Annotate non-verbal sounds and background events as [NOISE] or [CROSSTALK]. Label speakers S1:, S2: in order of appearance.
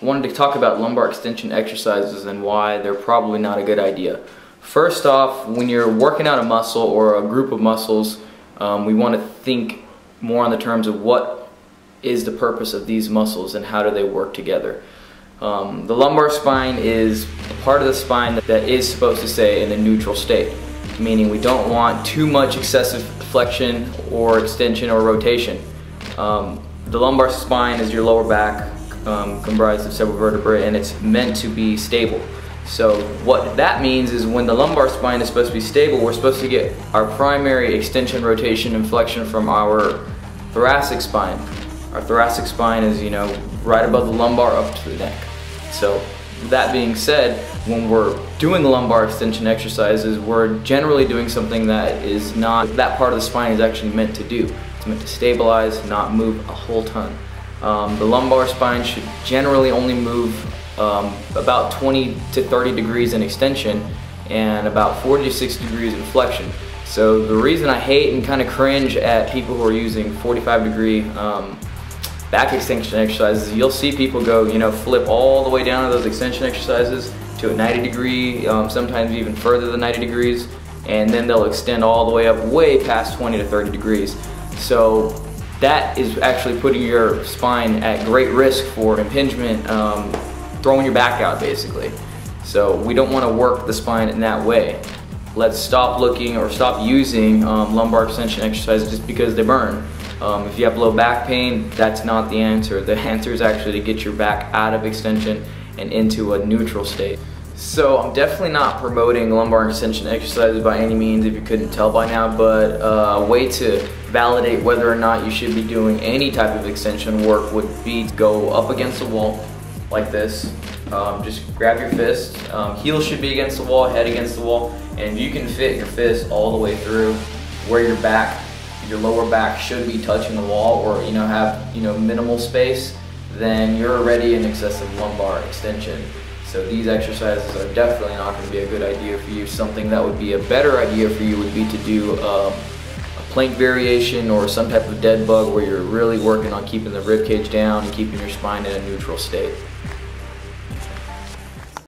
S1: wanted to talk about lumbar extension exercises and why they're probably not a good idea. First off, when you're working out a muscle or a group of muscles, um, we want to think more on the terms of what is the purpose of these muscles and how do they work together. Um, the lumbar spine is part of the spine that is supposed to stay in a neutral state, meaning we don't want too much excessive flexion or extension or rotation. Um, the lumbar spine is your lower back, um, comprised of several vertebrae, and it's meant to be stable. So what that means is when the lumbar spine is supposed to be stable, we're supposed to get our primary extension, rotation, and flexion from our thoracic spine. Our thoracic spine is, you know, right above the lumbar up to the neck. So that being said, when we're doing lumbar extension exercises, we're generally doing something that is not, that part of the spine is actually meant to do. It's meant to stabilize, not move a whole ton. Um, the lumbar spine should generally only move um, about 20 to 30 degrees in extension and about 40 to 60 degrees in flexion. So the reason I hate and kind of cringe at people who are using 45 degree um, back extension exercises, you'll see people go, you know, flip all the way down to those extension exercises to a 90 degree, um, sometimes even further than 90 degrees, and then they'll extend all the way up way past 20 to 30 degrees. So that is actually putting your spine at great risk for impingement, um, throwing your back out basically. So we don't want to work the spine in that way. Let's stop looking or stop using um, lumbar extension exercises just because they burn. Um, if you have low back pain, that's not the answer. The [LAUGHS] answer is actually to get your back out of extension and into a neutral state. So I'm definitely not promoting lumbar extension exercises by any means if you couldn't tell by now, but uh, a way to validate whether or not you should be doing any type of extension work would be to go up against the wall like this. Um, just grab your fist, um, heel should be against the wall, head against the wall, and you can fit your fist all the way through where your back, your lower back should be touching the wall or you know have you know minimal space, then you're already in excessive lumbar extension. So these exercises are definitely not going to be a good idea for you. Something that would be a better idea for you would be to do um, a plank variation or some type of dead bug where you're really working on keeping the rib cage down and keeping your spine in a neutral state.